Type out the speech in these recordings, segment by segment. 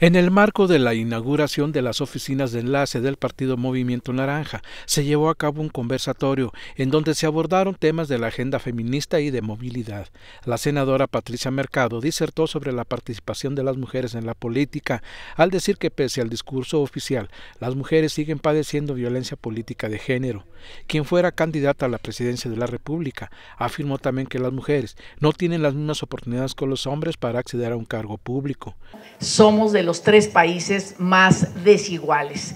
En el marco de la inauguración de las oficinas de enlace del Partido Movimiento Naranja, se llevó a cabo un conversatorio en donde se abordaron temas de la agenda feminista y de movilidad. La senadora Patricia Mercado disertó sobre la participación de las mujeres en la política, al decir que pese al discurso oficial, las mujeres siguen padeciendo violencia política de género. Quien fuera candidata a la presidencia de la República afirmó también que las mujeres no tienen las mismas oportunidades que los hombres para acceder a un cargo público. Somos de los tres países más desiguales.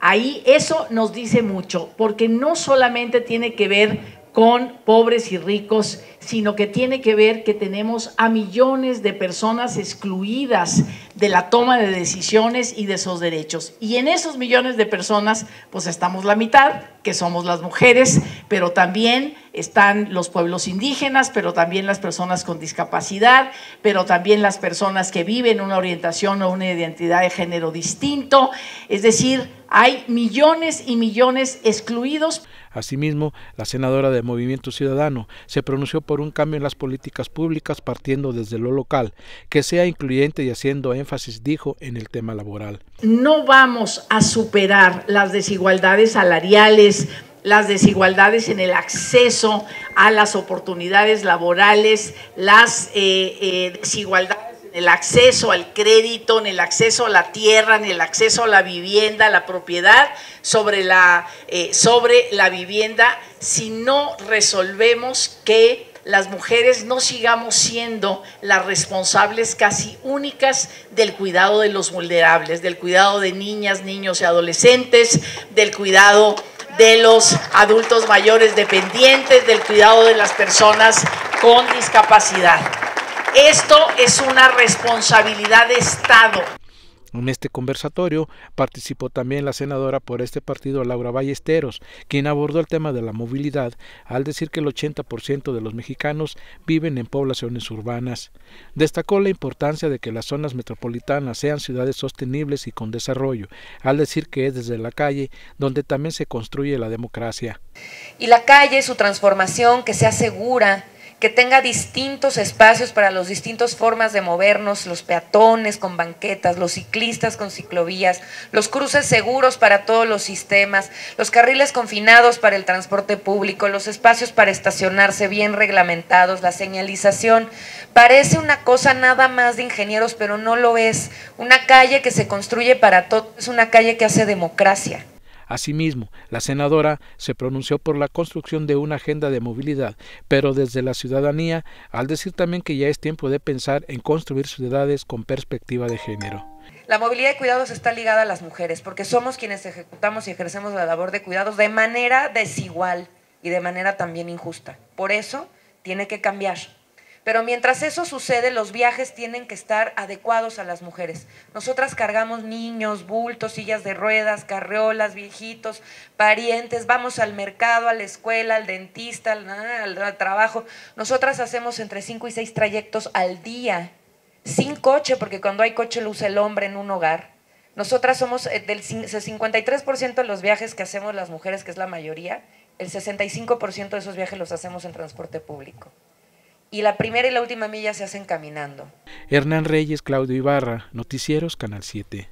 Ahí eso nos dice mucho, porque no solamente tiene que ver con pobres y ricos, sino que tiene que ver que tenemos a millones de personas excluidas de la toma de decisiones y de esos derechos. Y en esos millones de personas, pues estamos la mitad, que somos las mujeres, pero también están los pueblos indígenas, pero también las personas con discapacidad, pero también las personas que viven una orientación o una identidad de género distinto. Es decir, hay millones y millones excluidos. Asimismo, la senadora de Movimiento Ciudadano se pronunció por un cambio en las políticas públicas partiendo desde lo local, que sea incluyente y haciendo énfasis, dijo, en el tema laboral. No vamos a superar las desigualdades salariales, las desigualdades en el acceso a las oportunidades laborales, las eh, eh, desigualdades en el acceso al crédito, en el acceso a la tierra, en el acceso a la vivienda, la propiedad sobre la, eh, sobre la vivienda, si no resolvemos que las mujeres no sigamos siendo las responsables casi únicas del cuidado de los vulnerables, del cuidado de niñas, niños y adolescentes, del cuidado de los adultos mayores dependientes, del cuidado de las personas con discapacidad. Esto es una responsabilidad de Estado. En este conversatorio participó también la senadora por este partido Laura Ballesteros, quien abordó el tema de la movilidad al decir que el 80% de los mexicanos viven en poblaciones urbanas. Destacó la importancia de que las zonas metropolitanas sean ciudades sostenibles y con desarrollo, al decir que es desde la calle donde también se construye la democracia. Y la calle, su transformación, que sea segura, que tenga distintos espacios para las distintas formas de movernos, los peatones con banquetas, los ciclistas con ciclovías, los cruces seguros para todos los sistemas, los carriles confinados para el transporte público, los espacios para estacionarse bien reglamentados, la señalización. Parece una cosa nada más de ingenieros, pero no lo es. Una calle que se construye para todos es una calle que hace democracia. Asimismo, la senadora se pronunció por la construcción de una agenda de movilidad, pero desde la ciudadanía, al decir también que ya es tiempo de pensar en construir ciudades con perspectiva de género. La movilidad de cuidados está ligada a las mujeres, porque somos quienes ejecutamos y ejercemos la labor de cuidados de manera desigual y de manera también injusta. Por eso tiene que cambiar. Pero mientras eso sucede, los viajes tienen que estar adecuados a las mujeres. Nosotras cargamos niños, bultos, sillas de ruedas, carreolas, viejitos, parientes, vamos al mercado, a la escuela, al dentista, al, trabajo. Nosotras hacemos entre cinco y seis trayectos al día, sin coche, porque cuando hay coche lo usa el hombre en un hogar. Nosotras somos eh, del 53% de los viajes que hacemos las mujeres, que es la mayoría, el 65% de esos viajes los hacemos en transporte público y la primera y la última milla se hacen caminando. Hernán Reyes, Claudio Ibarra, Noticieros, Canal 7.